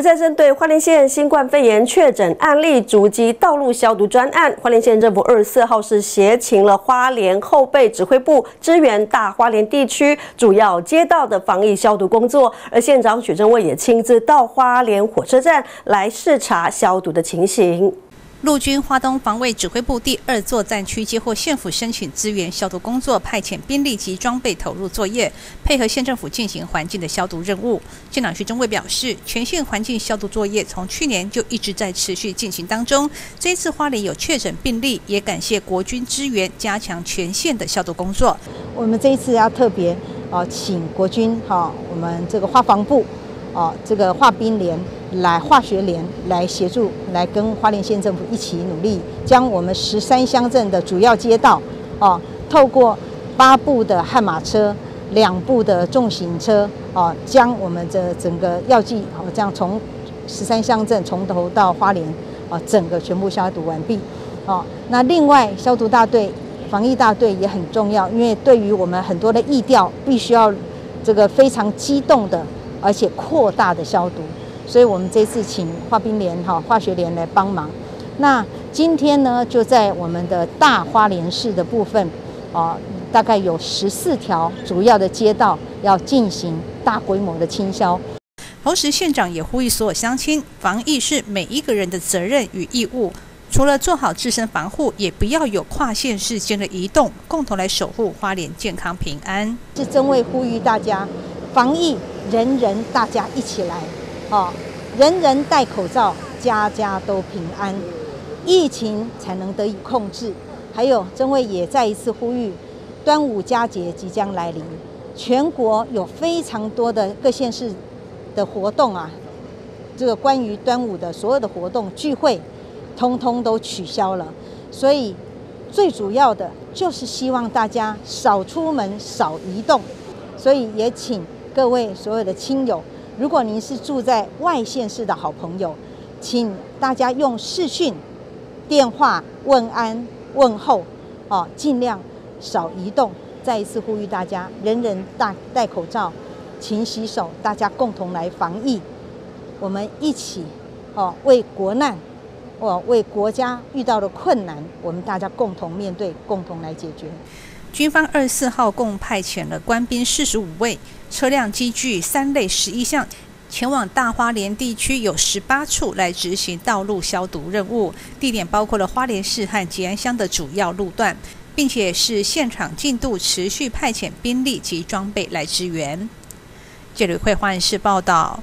而在针对花莲县新冠肺炎确诊案例逐级道路消毒专案，花莲县政府二十四号是协请了花莲后备指挥部支援大花莲地区主要街道的防疫消毒工作，而县长许正卫也亲自到花莲火车站来视察消毒的情形。陆军花东防卫指挥部第二作战区接获县府申请资源消毒工作，派遣兵力及装备投入作业，配合县政府进行环境的消毒任务。县长徐中卫表示，全县环境消毒作业从去年就一直在持续进行当中。这一次花莲有确诊病例，也感谢国军支援，加强全县的消毒工作。我们这一次要特别啊，请国军哈，我们这个花防部啊，这个化兵连。来化学联来协助，来跟花莲县政府一起努力，将我们十三乡镇的主要街道，哦，透过八部的悍马车、两部的重型车，哦，将我们的整个药剂，哦，这样从十三乡镇从头到花莲，哦，整个全部消毒完毕，哦，那另外消毒大队、防疫大队也很重要，因为对于我们很多的疫调，必须要这个非常机动的，而且扩大的消毒。所以我们这次请化冰联哈化学联来帮忙。那今天呢，就在我们的大花莲市的部分，啊，大概有十四条主要的街道要进行大规模的清消。同时，县长也呼吁所有乡亲，防疫是每一个人的责任与义务。除了做好自身防护，也不要有跨县市间的移动，共同来守护花莲健康平安。是真为呼吁大家，防疫人人大家一起来。哦，人人戴口罩，家家都平安，疫情才能得以控制。还有，曾卫也再一次呼吁，端午佳节即将来临，全国有非常多的各县市的活动啊，这个关于端午的所有的活动聚会，通通都取消了。所以，最主要的就是希望大家少出门，少移动。所以，也请各位所有的亲友。如果您是住在外县市的好朋友，请大家用视讯、电话问安问候，哦，尽量少移动。再一次呼吁大家，人人戴戴口罩，勤洗手，大家共同来防疫。我们一起，哦，为国难，哦，为国家遇到的困难，我们大家共同面对，共同来解决。军方二十四号共派遣了官兵四十五位，车辆机具三类十一项，前往大花莲地区有十八处来执行道路消毒任务，地点包括了花莲市和吉安乡的主要路段，并且是现场进度持续派遣兵力及装备来支援。这里会换市报道。